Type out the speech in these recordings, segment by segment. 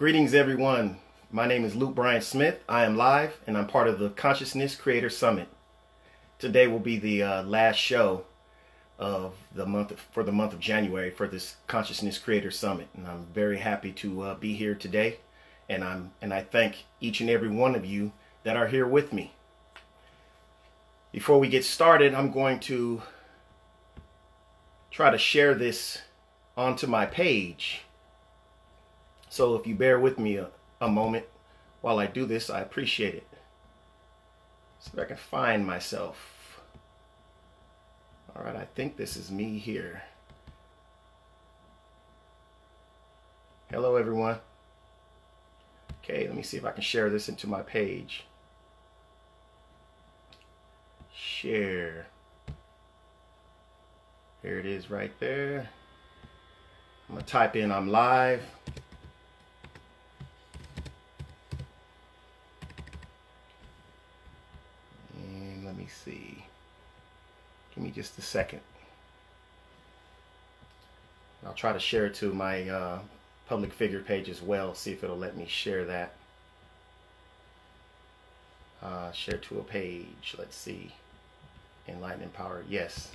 Greetings, everyone. My name is Loot Bryon Smith. I am live, and I'm part of the Consciousness Creator Summit. Today will be the uh, last show of the month of, for the month of January for this Consciousness Creator Summit, and I'm very happy to uh, be here today. And I'm and I thank each and every one of you that are here with me. Before we get started, I'm going to try to share this onto my page so if you bear with me a, a moment while I do this, I appreciate it. See if I can find myself. All right, I think this is me here. Hello, everyone. Okay, let me see if I can share this into my page. Share. Here it is right there. I'm to type in I'm live. see. Give just a second. I'll try to share it to my uh, public figure page as well, see if it'll let me share that. Uh, share to a page, let's see. Enlighten Power, yes.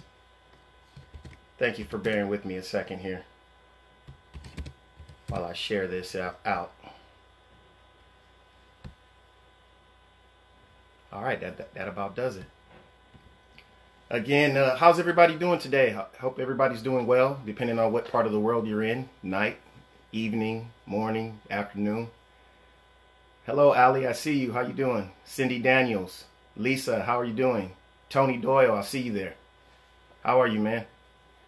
Thank you for bearing with me a second here while I share this out. All right, that, that, that about does it. Again, uh, how's everybody doing today? I hope everybody's doing well, depending on what part of the world you're in. Night, evening, morning, afternoon. Hello, Allie. I see you. How you doing? Cindy Daniels. Lisa, how are you doing? Tony Doyle, I see you there. How are you, man?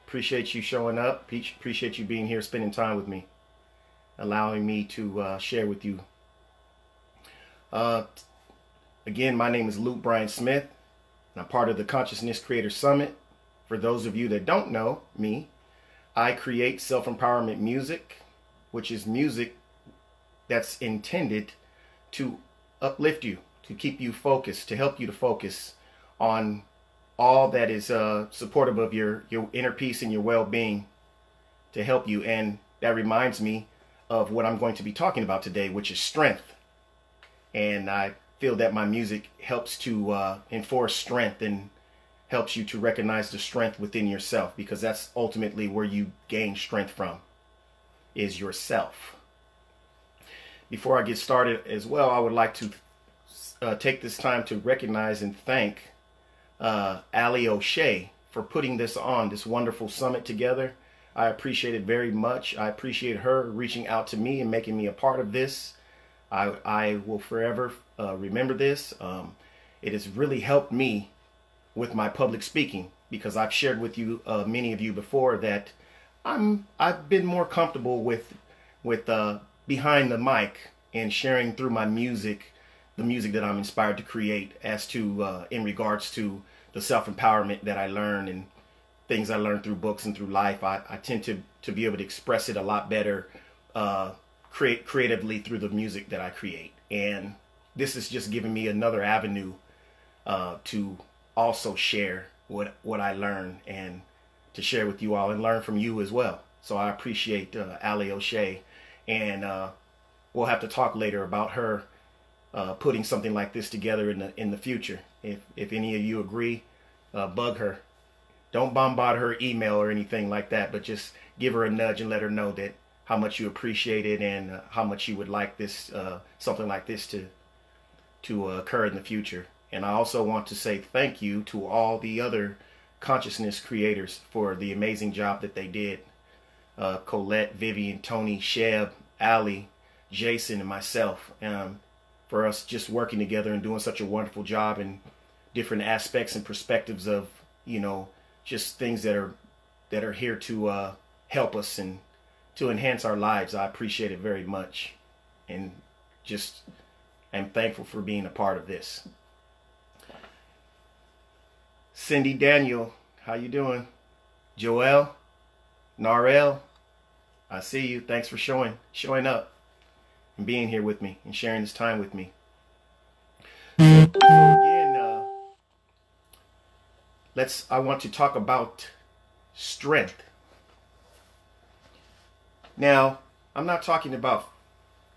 Appreciate you showing up. Appreciate you being here, spending time with me, allowing me to uh, share with you. Uh, again, my name is Loot Bryon Smith. I'm part of the Consciousness Creator Summit. For those of you that don't know me, I create self empowerment music, which is music that's intended to uplift you, to keep you focused, to help you to focus on all that is uh, supportive of your, your inner peace and your well being to help you. And that reminds me of what I'm going to be talking about today, which is strength. And I feel that my music helps to uh, enforce strength and helps you to recognize the strength within yourself because that's ultimately where you gain strength from is yourself. Before I get started as well, I would like to uh, take this time to recognize and thank uh, Allie O'Shea for putting this on, this wonderful summit together. I appreciate it very much. I appreciate her reaching out to me and making me a part of this. I, I will forever uh, remember this. Um, it has really helped me with my public speaking because I've shared with you, uh, many of you before, that I'm I've been more comfortable with with uh, behind the mic and sharing through my music, the music that I'm inspired to create, as to uh, in regards to the self empowerment that I learn and things I learned through books and through life. I, I tend to to be able to express it a lot better uh, create creatively through the music that I create. And this is just giving me another avenue uh, to also share what what I learn and to share with you all and learn from you as well. So I appreciate uh, Allie O'Shea, and uh, we'll have to talk later about her uh, putting something like this together in the in the future. If if any of you agree, uh, bug her. Don't bombard her email or anything like that, but just give her a nudge and let her know that how much you appreciate it and how much you would like this uh, something like this to to occur in the future. And I also want to say thank you to all the other consciousness creators for the amazing job that they did. Uh, Colette, Vivian, Tony, Sheb, Allie, Jason, and myself. Um, for us just working together and doing such a wonderful job in different aspects and perspectives of you know just things that are that are here to uh, help us and to enhance our lives. I appreciate it very much and just am thankful for being a part of this. Cindy Daniel, how you doing? Joel, Narel, I see you. Thanks for showing showing up and being here with me and sharing this time with me. So, again, uh, let's. I want to talk about strength. Now, I'm not talking about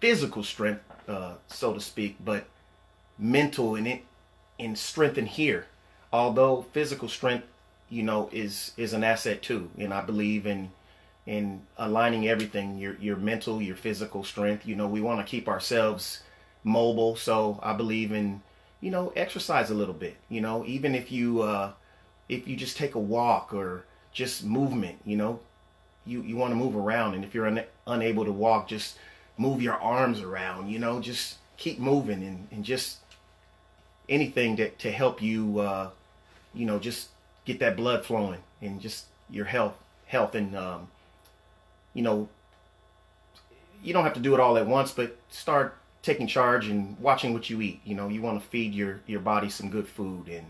physical strength, uh, so to speak, but mental and in, in strength in here. Although physical strength, you know, is is an asset too, and I believe in in aligning everything your your mental, your physical strength. You know, we want to keep ourselves mobile, so I believe in you know exercise a little bit. You know, even if you uh, if you just take a walk or just movement, you know, you you want to move around, and if you're un- unable to walk, just move your arms around. You know, just keep moving and and just anything that to help you, uh, you know, just get that blood flowing and just your health health and um, you know you don't have to do it all at once, but start taking charge and watching what you eat. You know, you want to feed your your body some good food and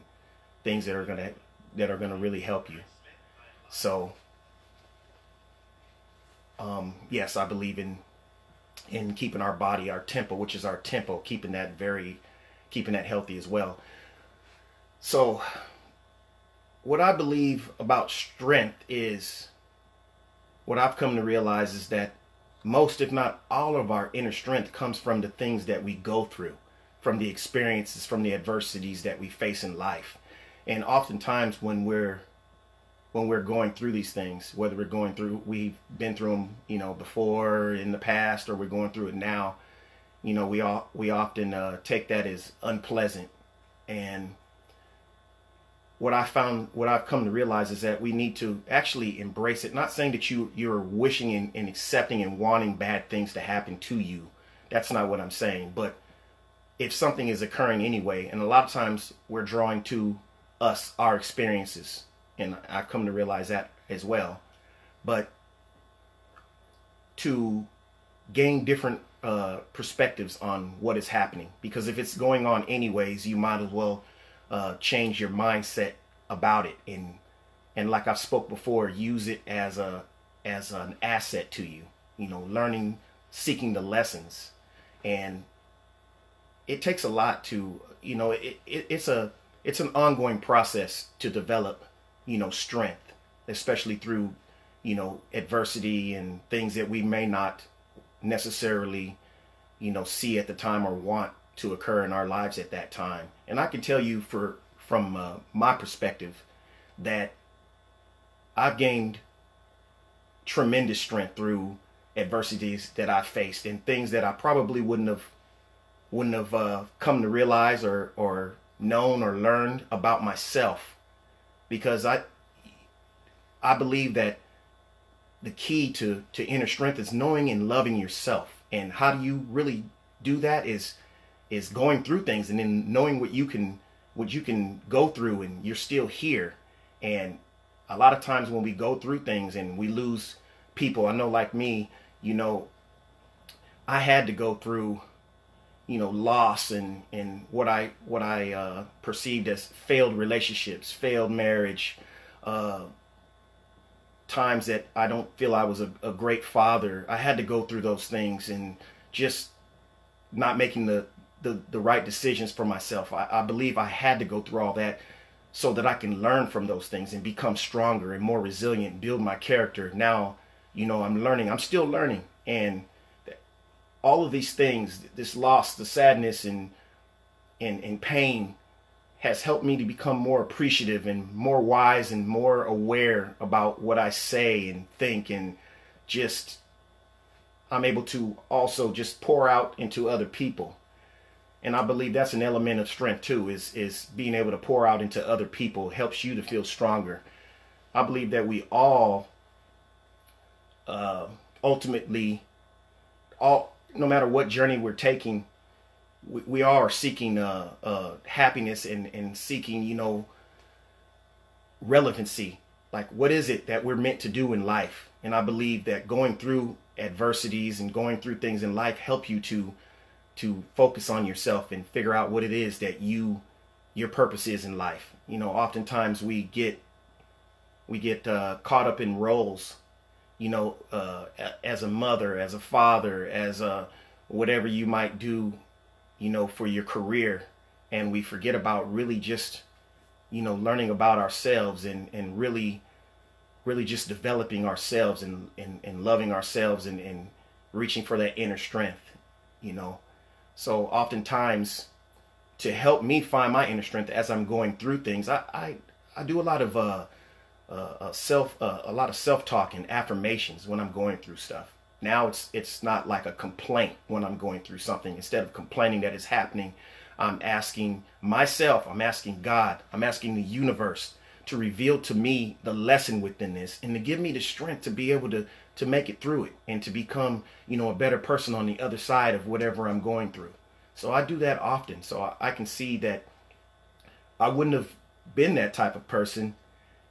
things that are gonna that are gonna really help you. So, um, yes, I believe in in keeping our body, our tempo, which is our tempo, keeping that very, keeping that healthy as well. So, what I believe about strength is what I've come to realize is that most, if not all, of our inner strength comes from the things that we go through, from the experiences, from the adversities that we face in life. And oftentimes, when we're when we're going through these things, whether we're going through, we've been through them, you know, before in the past, or we're going through it now. You know, we all we often uh, take that as unpleasant, and what I found, what I've come to realize is that we need to actually embrace it. Not saying that you you're wishing and, and accepting and wanting bad things to happen to you. That's not what I'm saying. But if something is occurring anyway, and a lot of times we're drawing to us our experiences, and I've come to realize that as well. But to gain different uh, perspectives on what is happening, because if it's going on anyways, you might as well uh, change your mindset about it and and like I've spoke before, use it as a as an asset to you. You know, learning, seeking the lessons, and it takes a lot to you know it, it it's a it's an ongoing process to develop you know strength, especially through you know adversity and things that we may not necessarily you know see at the time or want to occur in our lives at that time. And I can tell you for from uh, my perspective that I've gained tremendous strength through adversities that I faced and things that I probably wouldn't have wouldn't have uh, come to realize or or known or learned about myself because I I believe that the key to to inner strength is knowing and loving yourself. And how do you really do that is is going through things and then knowing what you can what you can go through and you're still here. And a lot of times when we go through things and we lose people i know like me you know i had to go through you know loss and and what i what i uh, perceived as failed relationships failed marriage uh, times that i don't feel i was a, a great father i had to go through those things and just not making the the, the right decisions for myself. I, I believe I had to go through all that so that I can learn from those things and become stronger and more resilient, build my character. Now, you know, I'm learning. I'm still learning. And all of these things, this loss, the sadness and and, and pain has helped me to become more appreciative and more wise and more aware about what I say and think and just I'm able to also just pour out into other people and I believe that's an element of strength too is is being able to pour out into other people helps you to feel stronger. I believe that we all uh, ultimately all no matter what journey we're taking we, we are seeking uh, uh, happiness and, and seeking you know relevancy like what is it that we're meant to do in life and i believe that going through adversities and going through things in life help you to to focus on yourself and figure out what it is that you your purpose is in life. You know, oftentimes we get we get uh, caught up in roles. You know, uh, as a mother, as a father, as a whatever you might do, you know, for your career, and we forget about really just, you know, learning about ourselves and and really, really just developing ourselves and and, and loving ourselves and, and reaching for that inner strength you know. So oftentimes to help me find my inner strength as I'm going through things, I I, I do a lot of uh, uh, self uh, a lot of self talk and affirmations when I'm going through stuff. Now it's it's not like a complaint when I'm going through something. Instead of complaining that it's happening, I'm asking myself, I'm asking God, I'm asking the universe to reveal to me the lesson within this and to give me the strength to be able to to make it through it and to become, you know, a better person on the other side of whatever I'm going through. So I do that often. So I, I can see that I wouldn't have been that type of person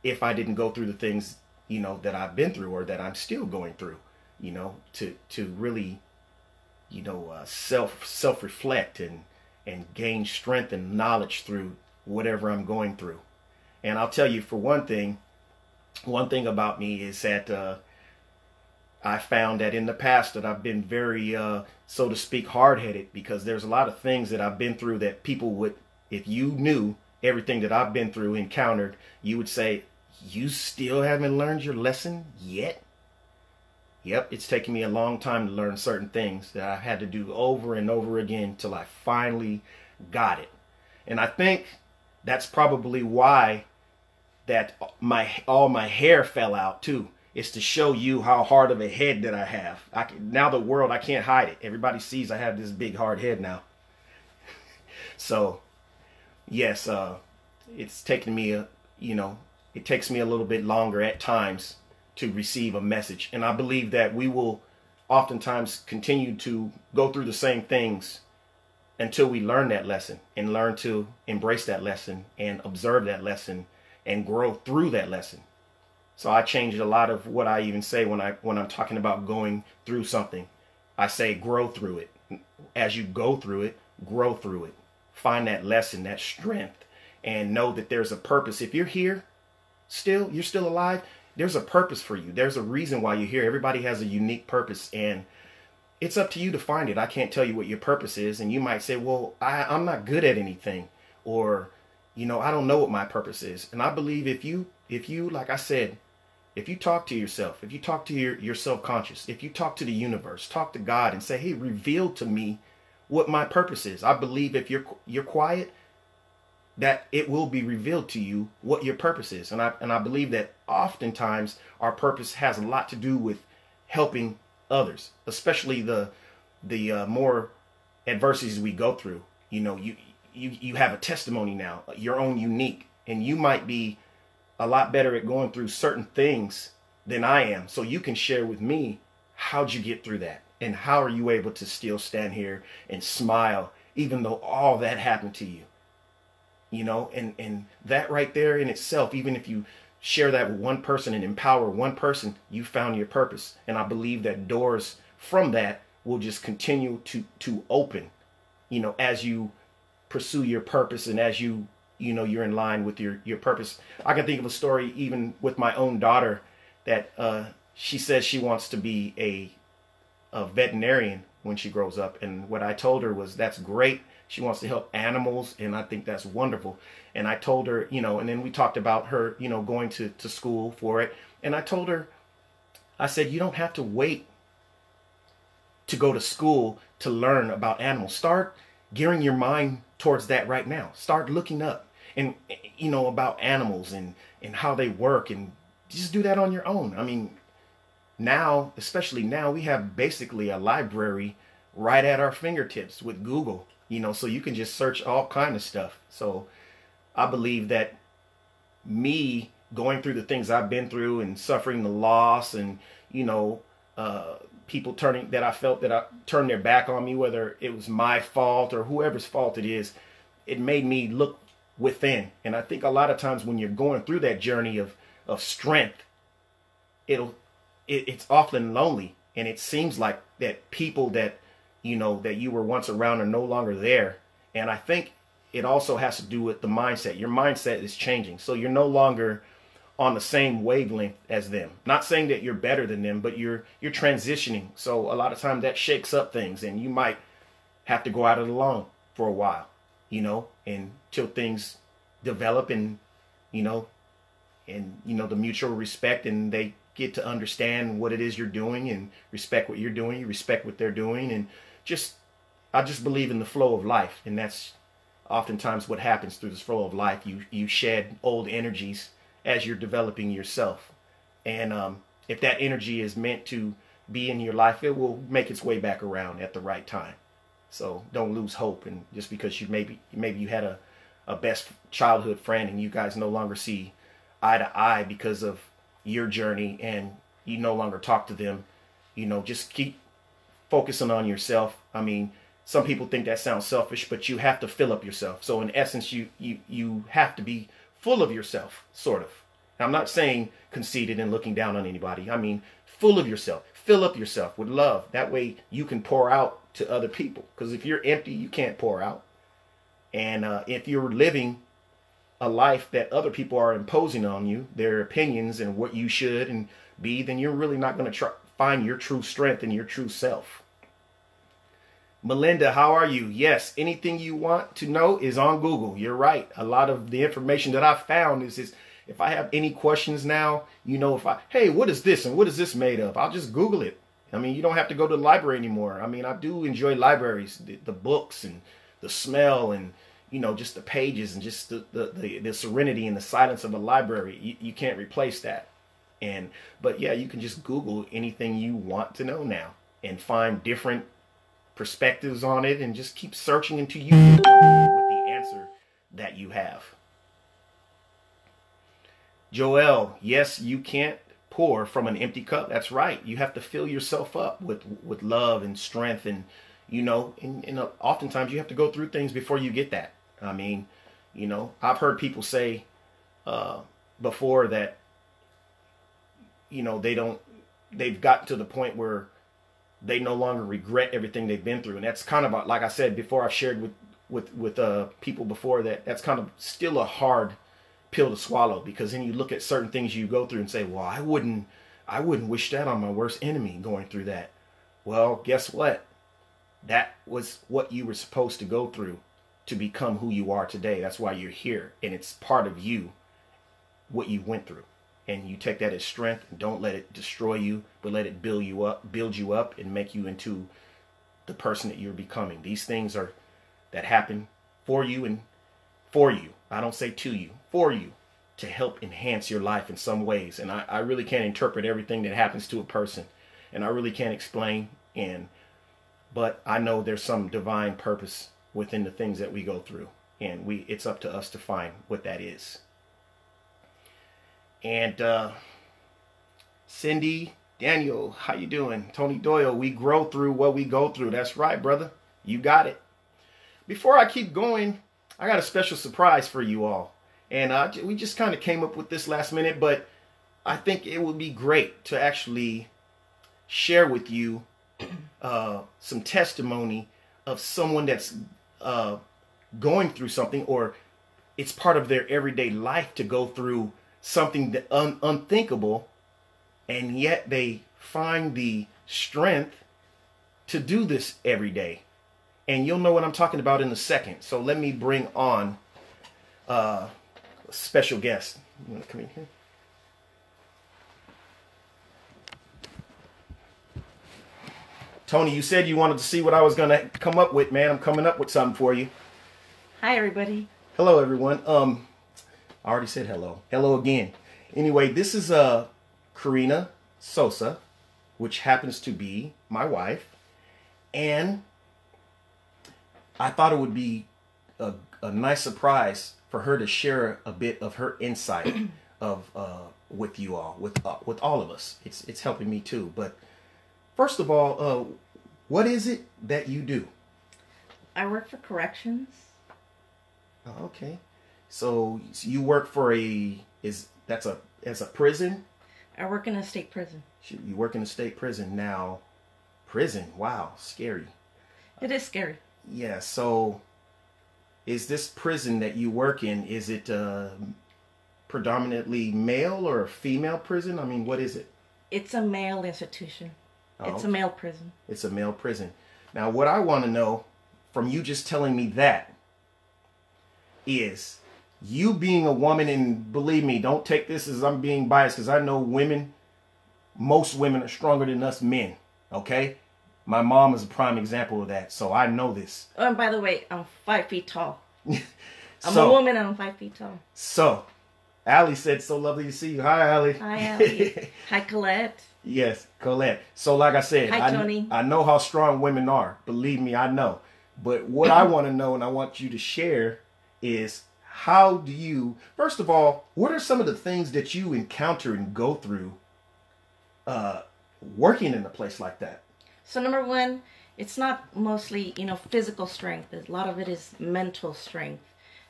if I didn't go through the things, you know, that I've been through or that I'm still going through, you know, to to really, you know, uh, self self reflect and and gain strength and knowledge through whatever I'm going through. And I'll tell you, for one thing, one thing about me is that uh, I found that in the past that I've been very, uh, so to speak, hard-headed because there's a lot of things that I've been through that people would, if you knew everything that I've been through, encountered, you would say, you still haven't learned your lesson yet? Yep, it's taken me a long time to learn certain things that I had to do over and over again till I finally got it. And I think that's probably why that my all my hair fell out too. It's to show you how hard of a head that I have. I can, now the world I can't hide it. Everybody sees I have this big hard head now. so, yes, uh, it's taken me a you know it takes me a little bit longer at times to receive a message, and I believe that we will oftentimes continue to go through the same things until we learn that lesson and learn to embrace that lesson and observe that lesson and grow through that lesson. So I changed a lot of what I even say when I when I'm talking about going through something. I say grow through it. As you go through it, grow through it. Find that lesson, that strength and know that there's a purpose. If you're here still, you're still alive, there's a purpose for you. There's a reason why you're here. Everybody has a unique purpose and it's up to you to find it. I can't tell you what your purpose is. And you might say, well, I, I'm not good at anything. Or, you know, I don't know what my purpose is. And I believe if you, if you, like I said, if you talk to yourself, if you talk to your, your self-conscious, if you talk to the universe, talk to God and say, hey, reveal to me what my purpose is. I believe if you're, you're quiet, that it will be revealed to you what your purpose is. And I, and I believe that oftentimes our purpose has a lot to do with helping others, especially the the uh, more adversities we go through. You know, you you you have a testimony now, your own unique, and you might be a lot better at going through certain things than I am. So you can share with me how'd you get through that, and how are you able to still stand here and smile even though all that happened to you. You know, and and that right there in itself, even if you share that with one person and empower one person, you found your purpose. And I believe that doors from that will just continue to to open, you know, as you pursue your purpose and as you you know you're in line with your your purpose. I can think of a story even with my own daughter that uh, she says she wants to be a a veterinarian when she grows up, and what I told her was that's great she wants to help animals, and I think that's wonderful. And I told her, you know, and then we talked about her, you know, going to, to school for it. And I told her, I said, you don't have to wait to go to school to learn about animals. Start gearing your mind towards that right now. Start looking up and you know about animals and and how they work and just do that on your own. I mean, now, especially now, we have basically a library right at our fingertips with Google you know so you can just search all kind of stuff. So i believe that me going through the things i've been through and suffering the loss and you know uh, people turning that i felt that i turned their back on me whether it was my fault or whoever's fault it is it made me look within. And i think a lot of times when you're going through that journey of of strength it'll it, it's often lonely. And it seems like that people that you know, that you were once around are no longer there. And I think it also has to do with the mindset. Your mindset is changing. So you're no longer on the same wavelength as them. Not saying that you're better than them, but you're you're transitioning. So a lot of times that shakes up things and you might have to go out it alone for a while, you know, until things develop and you know and you know the mutual respect and they get to understand what it is you're doing and respect what you're doing, you respect what they're doing and just I just believe in the flow of life, and that's oftentimes what happens through this flow of life. You you shed old energies as you're developing yourself, and um, if that energy is meant to be in your life, it will make its way back around at the right time. So don't lose hope, and just because you maybe maybe you had a a best childhood friend and you guys no longer see eye to eye because of your journey and you no longer talk to them, you know, just keep focusing on yourself. I mean, some people think that sounds selfish, but you have to fill up yourself. So in essence, you you you have to be full of yourself, sort of. I'm not saying conceited and looking down on anybody. I mean, full of yourself. Fill up yourself with love. That way you can pour out to other people. Because if you're empty, you can't pour out. And uh, if you're living a life that other people are imposing on you, their opinions and what you should and be, then you're really not going to find your true strength and your true self. Melinda, how are you? Yes, anything you want to know is on Google. You're right. A lot of the information that I found is, is if I have any questions now, you know, if I, hey, what is this and what is this made of? I'll just Google it. I mean, you don't have to go to the library anymore. I mean, I do enjoy libraries, the, the books and the smell and, you know, just the pages and just the, the, the, the serenity and the silence of a library. You, you can't replace that. And, but yeah, you can just Google anything you want to know now and find different perspectives on it and just keep searching until you with the answer that you have. Joel, yes, you can't pour from an empty cup. That's right. You have to fill yourself up with with love and strength, and you know, and, and uh, oftentimes you have to go through things before you get that. I mean, you know, I've heard people say uh, before that, you know, they don't, they've gotten to the point where they no longer regret everything they've been through. And that's kind of like I said before, I've shared with with with uh, people before that that's kind of still a hard pill to swallow because then you look at certain things you go through and say, well, I wouldn't I wouldn't wish that on my worst enemy going through that. Well, guess what? That was what you were supposed to go through to become who you are today. That's why you're here, and it's part of you what you went through and you take that as strength and don't let it destroy you but let it build you up build you up and make you into the person that you're becoming. These things are that happen for you and for you. I don't say to you for you to help enhance your life in some ways. And i, I really can't interpret everything that happens to a person and i really can't explain and but i know there's some divine purpose within the things that we go through. And we it's up to us to find what that is and uh, Cindy, Daniel, how you doing? Tony Doyle, we grow through what we go through. That's right, brother. You got it. Before I keep going, I got a special surprise for you all. And uh, we just kind of came up with this last minute, but I think it would be great to actually share with you uh, some testimony of someone that's uh, going through something or it's part of their everyday life to go through something that un- unthinkable, and yet they find the strength to do this every day. And you'll know what I'm talking about in a second. So let me bring on uh, a special guest. You want to come in here? Tony, you said you wanted to see what I was going to come up with, man. I'm coming up with something for you. Hi, everybody. Hello, everyone. Um, I already said hello. Hello again. Anyway, this is uh, Karina Sosa, which happens to be my wife. And I thought it would be a, a nice surprise for her to share a bit of her insight of uh, with you all, with uh, with all of us. It's it's helping me too. But first of all, uh, what is it that you do? I work for corrections. Oh, okay. So you work for a is that's a as a prison? I work in a state prison. You work in a state prison now. Prison, wow, scary. It is scary. Yeah. So, is this prison that you work in? Is it uh, predominantly male or a female prison? I mean, what is it? It's a male institution. Oh, it's a male prison. It's a male prison. Now, what I want to know from you just telling me that is you being a woman, and believe me, don't take this as I'm being biased because I know women, most women are stronger than us men. Okay? My mom is a prime example of that, so I know this. Oh, and by the way, I'm five feet tall. I'm a woman and I'm five feet tall. So, Allie said, "So lovely to see you." Hi, Allie. Hi, Allie. Hi, Colette. Yes, Colette. So, like I said, Hi, I. I know how strong women are. Believe me, I know. But what I want to know, and I want you to share, is how do you? First of all, what are some of the things that you encounter and go through uh, working in a place like that? So number one, it's not mostly you know physical strength. A lot of it is mental strength.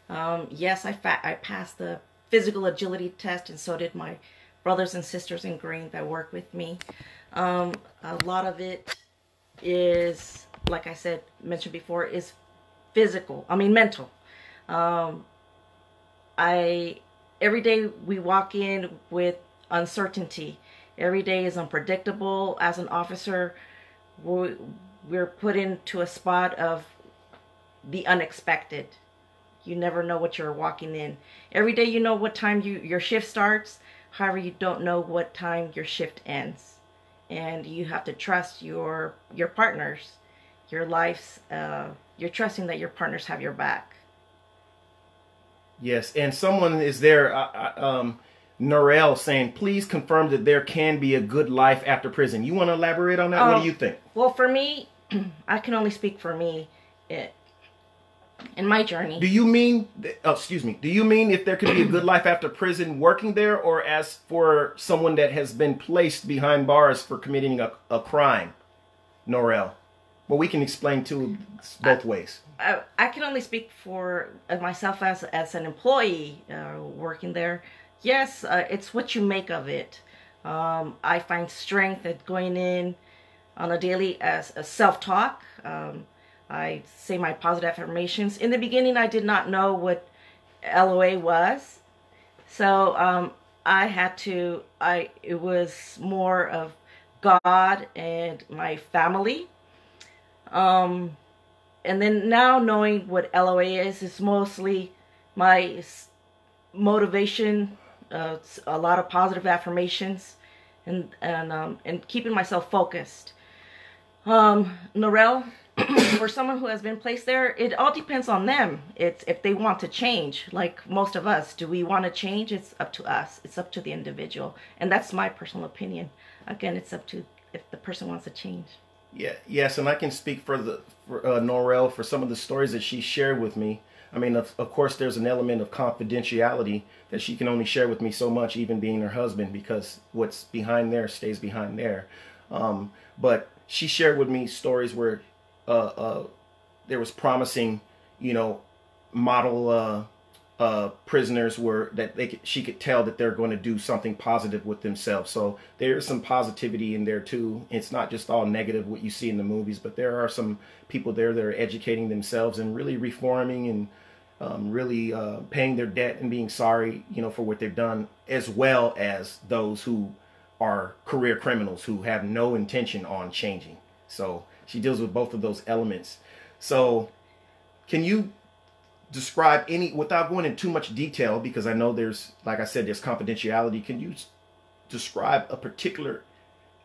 Um, yes, I fa- I passed the physical agility test, and so did my brothers and sisters in green that work with me. Um, a lot of it is, like I said, mentioned before, is physical. I mean mental. Um, I every day we walk in with uncertainty. Every day is unpredictable. As an officer, we're, put into a spot of the unexpected. You never know what you're walking in. Every day you know what time you your shift starts. However, you don't know what time your shift ends. And you have to trust your your partners, your lives. Uh, you're trusting that your partners have your back. Yes, and someone is there. Uh, um, Norel saying, please confirm that there can be a good life after prison. You want to elaborate on that? Um, what do you think? Well, for me, I can only speak for me. It, in my journey. Do you mean, oh, excuse me, do you mean if there could be a good life after prison working there or as for someone that has been placed behind bars for committing a, a crime, Norel? Well, we can explain to both I, ways. I, I, can only speak for myself as, as an employee uh, working there yes, uh, it's what you make of it. Um, I find strength at going in on a daily as a self-talk. Um, I say my positive affirmations. In the beginning, I did not know what LOA was, so um, I had to. I it was more of God and my family. Um, and then now knowing what LOA is, it's mostly my motivation uh, a lot of positive affirmations, and and um, and keeping myself focused. Um, Norel, for someone who has been placed there, it all depends on them. It's if they want to change, like most of us. Do we want to change? It's up to us. It's up to the individual, and that's my personal opinion. Again, it's up to if the person wants to change. Yeah, yes, and I can speak for the for uh, Norel for some of the stories that she shared with me. I mean, of, of course, there's an element of confidentiality that she can only share with me so much, even being her husband, because what's behind there stays behind there. Um, but she shared with me stories where uh, uh, there was promising, you know, model uh, prisoners were that they could, she could tell that they're going to do something positive with themselves. So there's some positivity in there too. It's not just all negative what you see in the movies, but there are some people there that are educating themselves and really reforming and um, really uh, paying their debt and being sorry, you know, for what they've done, as well as those who are career criminals who have no intention on changing. So she deals with both of those elements. So can you describe any without going into too much detail because I know there's like I said there's confidentiality. Can you describe a particular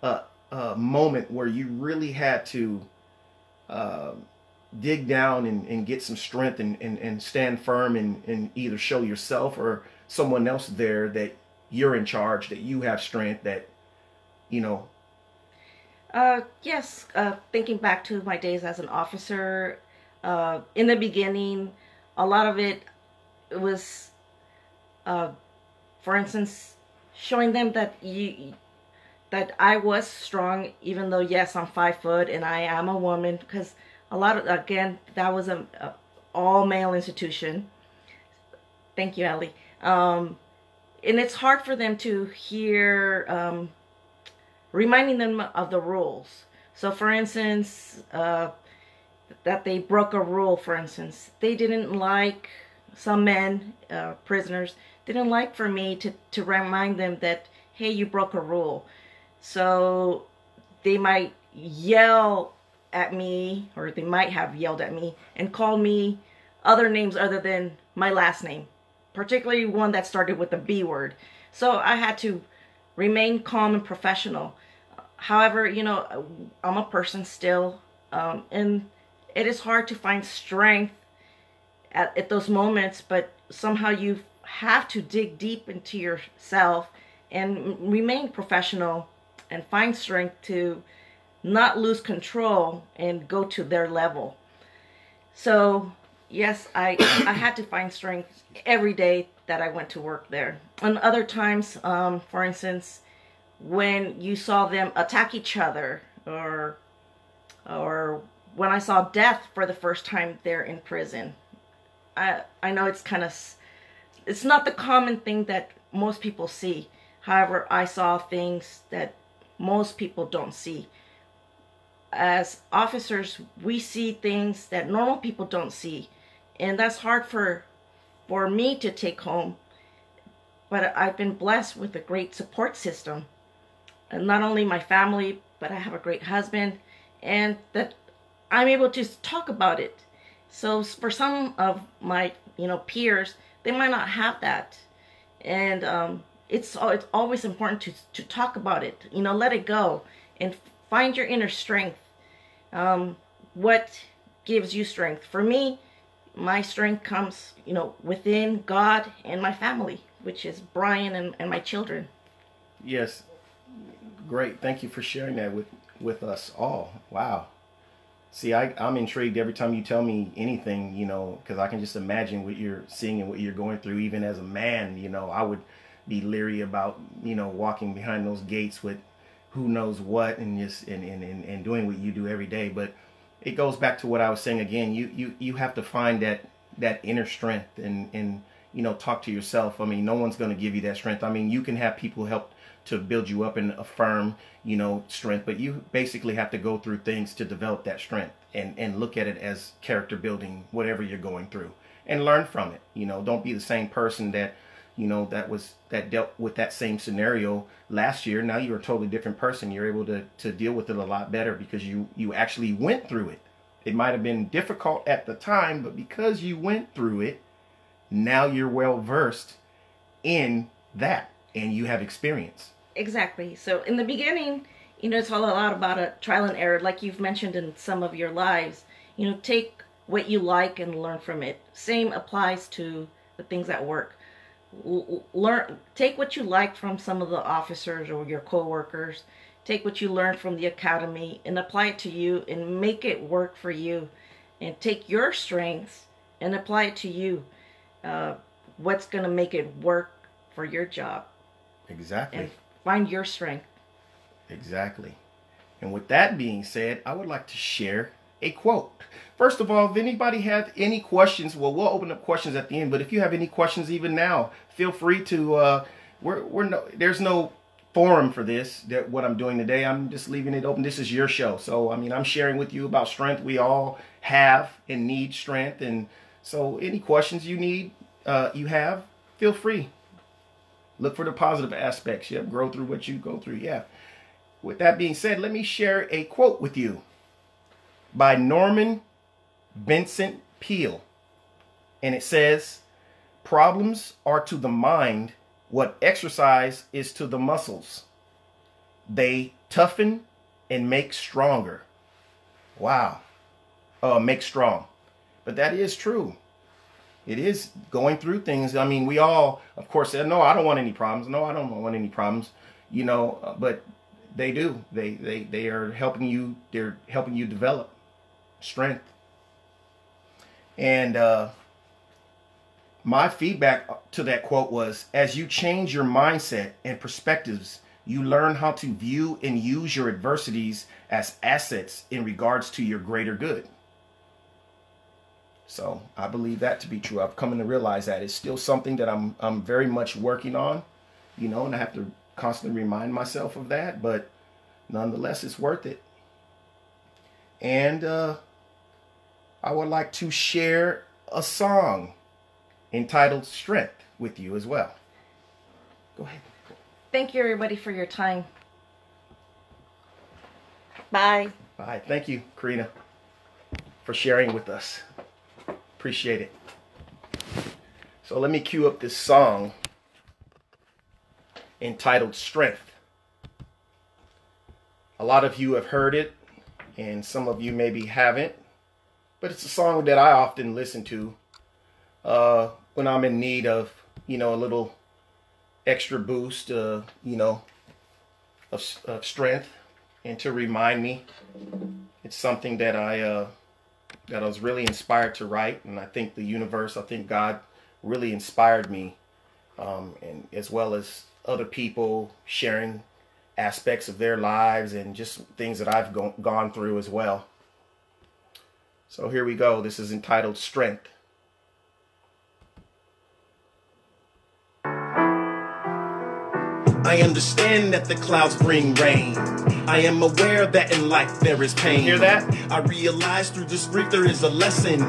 uh, uh, moment where you really had to uh, dig down and, and get some strength and, and, and stand firm and, and either show yourself or someone else there that you're in charge, that you have strength, that you know. Uh, yes, uh, thinking back to my days as an officer, uh, in the beginning, a lot of it was, uh, for instance, showing them that you that I was strong, even though yes, I'm five foot and I am a woman. Because a lot of again, that was a, a all male institution. Thank you, Ellie. Um, and it's hard for them to hear um, reminding them of the rules. So, for instance, uh, that they broke a rule, for instance. They didn't like, some men, uh, prisoners, didn't like for me to, to remind them that, hey, you broke a rule. So they might yell at me, or they might have yelled at me, and called me other names other than my last name, particularly one that started with the B word. So I had to remain calm and professional. however, you know, I'm a person still, um, and it is hard to find strength at, at those moments, but somehow you have to dig deep into yourself and remain professional and find strength to not lose control and go to their level. So, yes, I I had to find strength every day that I went to work there. And other times, um, for instance, when you saw them attack each other or or when I saw death for the first time there in prison. I I know it's kind of it's not the common thing that most people see. However, I saw things that most people don't see. As officers, we see things that normal people don't see, and that's hard for for me to take home. But I've been blessed with a great support system. And not only my family, but I have a great husband and that I'm able to talk about it. So for some of my, you know, peers, they might not have that. And um, it's it's always important to to talk about it. You know, let it go and find your inner strength. Um, what gives you strength? For me, my strength comes, you know, within God and my family, which is Bryon and, and my children. Yes. Great. Thank you for sharing that with, with us all. Wow. See, I, I'm intrigued every time you tell me anything, you know, because I can just imagine what you're seeing and what you're going through. Even as a man, you know, I would be leery about, you know, walking behind those gates with who knows what and just and, and, and, and doing what you do every day. But it goes back to what I was saying again. You you you have to find that that inner strength and and you know talk to yourself. I mean, no one's going to give you that strength. I mean, you can have people help to build you up and affirm you know strength, but you basically have to go through things to develop that strength and and look at it as character building, whatever you're going through, and learn from it. You know, don't be the same person that you know that was that dealt with that same scenario last year. Now you're a totally different person. You're able to to deal with it a lot better because you you actually went through it. It might have been difficult at the time but because you went through it now you're well versed in that and you have experience exactly. So in the beginning you know it's all a lot about a trial and error like you've mentioned in some of your lives. You know take what you like and learn from it. Same applies to the things at work. Learn take what you like from some of the officers or your co-workers. Take what you learned from the academy and apply it to you and make it work for you. And take your strengths and apply it to you. Uh, what's going to make it work for your job. Exactly. And find your strength exactly and with that being said i would like to share a quote First of all, if anybody has any questions, well, we'll open up questions at the end. But if you have any questions even now, feel free to. Uh, we're we're no there's no forum for this that what I'm doing today. I'm just leaving it open. This is your show, so I mean I'm sharing with you about strength. We all have and need strength, and so any questions you need, uh, you have, feel free. Look for the positive aspects. Yeah, grow through what you go through. Yeah. With that being said, let me share a quote with you by Norman Vincent Peale. And it says, Problems are to the mind what exercise is to the muscles. They toughen and make stronger. Wow. Uh, make strong. But that is true. It is going through things. I mean, we all, of course, said, no, I don't want any problems. No, I don't want any problems. You know, uh, but they do. They, they, they are helping you. They're helping you develop strength and uh, my feedback to that quote was as you change your mindset and perspectives, you learn how to view and use your adversities as assets in regards to your greater good. So I believe that to be true. I've come to realize that it's still something that I'm I'm very much working on, you know, and I have to constantly remind myself of that. But nonetheless, it's worth it. And uh, I would like to share a song entitled Strength with you as well. Go ahead. Thank you, everybody, for your time. Bye. Bye. Thank you, Karina, for sharing with us. Appreciate it. So let me cue up this song entitled Strength. A lot of you have heard it, and some of you maybe haven't. But it's a song that I often listen to uh, when I'm in need of, you know, a little extra boost, uh, you know, of, of, strength, and to remind me. It's something that I uh, that I was really inspired to write, and I think the universe, I think God, really inspired me, um, and as well as other people sharing aspects of their lives and just things that I've go- gone through as well. So here we go. This is entitled Strength. I understand that the clouds bring rain. I am aware that in life there is pain. Hear that? I realize through this grief there is a lesson.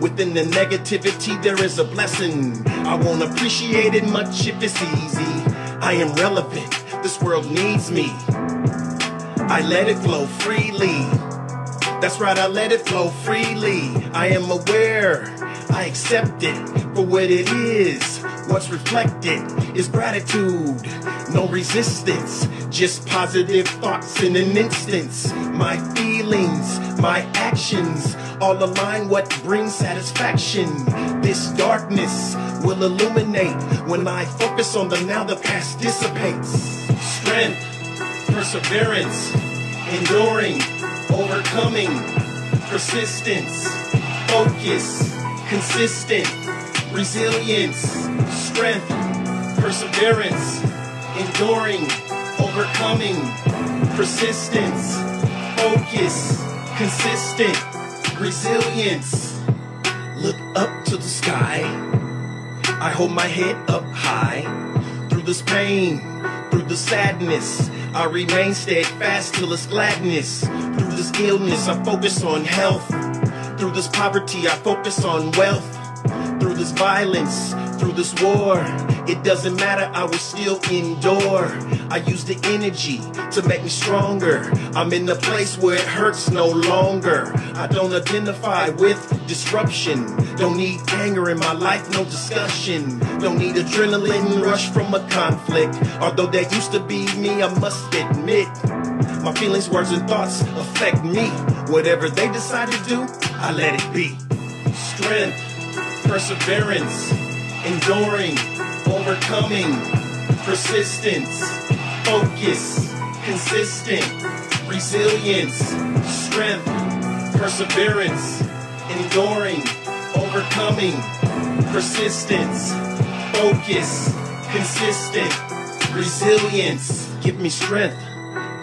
Within the negativity there is a blessing. I won't appreciate it much if it's easy. I am relevant. This world needs me. I let it flow freely. That's right, I let it flow freely. I am aware. I accept it for what it is. What's reflected is gratitude, no resistance, just positive thoughts in an instance. My feelings, my actions all align what brings satisfaction. This darkness will illuminate when I focus on the now, the past dissipates. Strength, perseverance, enduring, overcoming, persistence, focus, consistent, resilience, strength, perseverance, enduring, overcoming, persistence, focus, consistent, resilience. Look up to the sky. I hold my head up high. Through this pain, through the sadness, I remain steadfast till it's gladness. Through this illness, I focus on health. Through this poverty, I focus on wealth. Through this violence, through this war, it doesn't matter, I will still endure. I use the energy to make me stronger. I'm in a place where it hurts no longer. I don't identify with disruption. Don't need anger in my life, no discussion. Don't need adrenaline rush from a conflict. Although that used to be me, I must admit. My feelings, words, and thoughts affect me. Whatever they decide to do, I let it be. Strength, perseverance, enduring, overcoming, persistence, focus, consistent, resilience, strength, perseverance, enduring, overcoming, persistence, focus, consistent, resilience. Give me strength,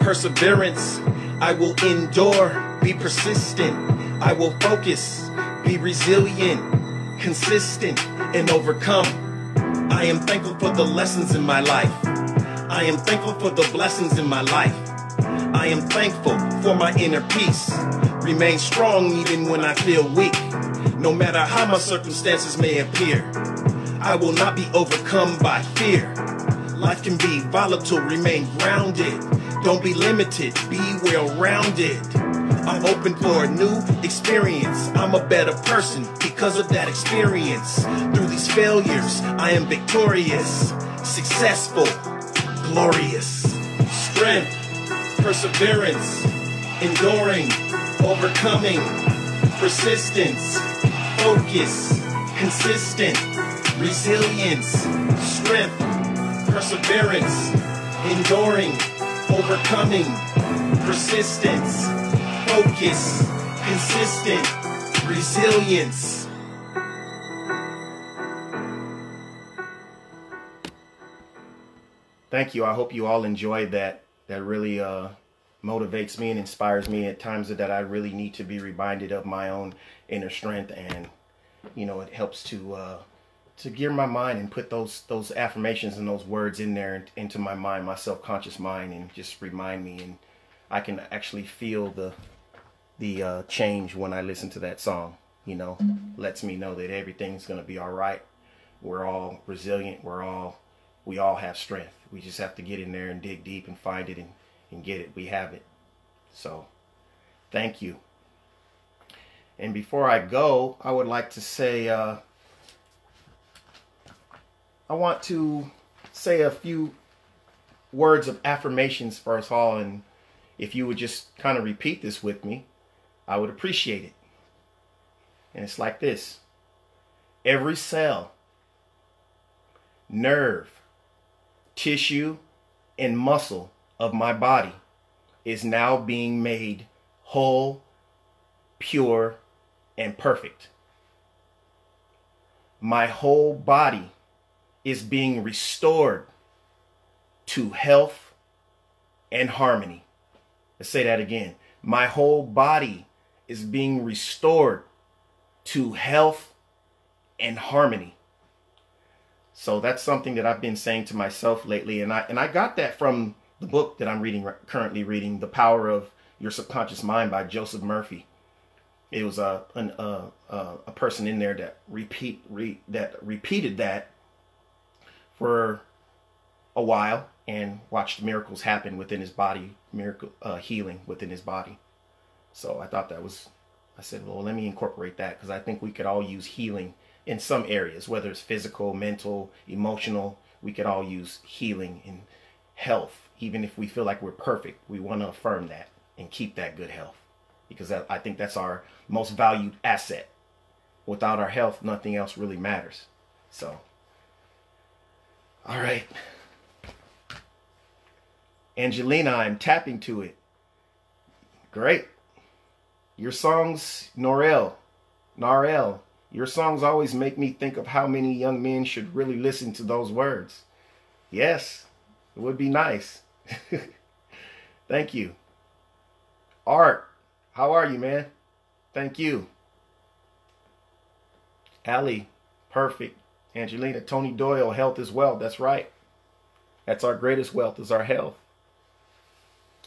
perseverance. I will endure, be persistent. I will focus, be resilient, consistent, and overcome. I am thankful for the lessons in my life. I am thankful for the blessings in my life. I am thankful for my inner peace. Remain strong even when I feel weak. No matter how my circumstances may appear, I will not be overcome by fear. Life can be volatile, remain grounded. Don't be limited, be well rounded. I'm open for a new experience. I'm a better person because of that experience. These failures, I am victorious, successful, glorious. Strength, perseverance, enduring, overcoming, persistence, focus, consistent, resilience, strength, perseverance, enduring, overcoming, persistence, focus, consistent, resilience. Thank you. I hope you all enjoyed that. That really uh, motivates me and inspires me at times that I really need to be reminded of my own inner strength, and you know, it helps to uh, to gear my mind and put those those affirmations and those words in there into my mind, my subconscious mind, and just remind me, and I can actually feel the the uh, change when I listen to that song. You know, lets me know that everything's gonna be all right. We're all resilient. We're all we all have strength. We just have to get in there and dig deep and find it and, and get it. We have it. So, thank you. And before I go, I would like to say uh, I want to say a few words of affirmations for us all and if you would just kind of repeat this with me, I would appreciate it. And it's like this every cell, nerve, tissue, and muscle of my body is now being made whole, pure, and perfect. My whole body is being restored to health and harmony. Let's say that again. My whole body is being restored to health and harmony. So that's something that I've been saying to myself lately, and I and I got that from the book that I'm reading currently reading, The Power of Your Subconscious Mind by Joseph Murphy. It was a an, uh, a person in there that repeat re, that repeated that for a while and watched miracles happen within his body, miracle uh, healing within his body. So I thought that was, I said, well, let me incorporate that because I think we could all use healing in some areas, whether it's physical, mental, emotional. We could all use healing and health, even if we feel like we're perfect. We want to affirm that and keep that good health because I think that's our most valued asset. Without our health, nothing else really matters. So, all right. Angelina, I'm tapping to it. Great. Your songs, Norel, Narel, your songs always make me think of how many young men should really listen to those words. Yes, it would be nice. Thank you. Art, how are you, man? Thank you. Allie, perfect. Angelina, Tony Doyle, health is wealth. That's right. That's our greatest wealth is our health.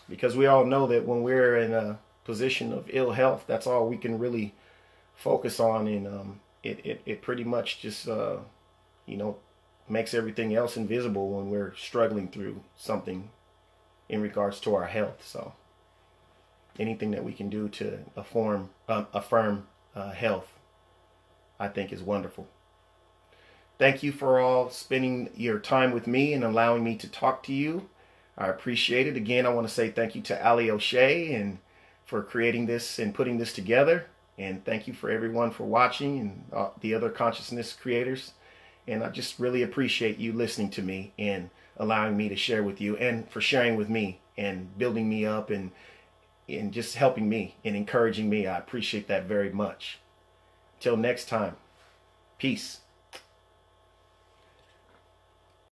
Because we all know that when we're in a position of ill health, that's all we can really focus on. And um, it, it, it pretty much just, uh, you know, makes everything else invisible when we're struggling through something in regards to our health. So anything that we can do to affirm, um, affirm uh, health, I think is wonderful. Thank you for all spending your time with me and allowing me to talk to you. I appreciate it. Again, I want to say thank you to Allie O'Shea and for creating this and putting this together. And thank you for everyone for watching and uh, the other consciousness creators. And I just really appreciate you listening to me and allowing me to share with you and for sharing with me and building me up and and just helping me and encouraging me. I appreciate that very much. Till next time. Peace.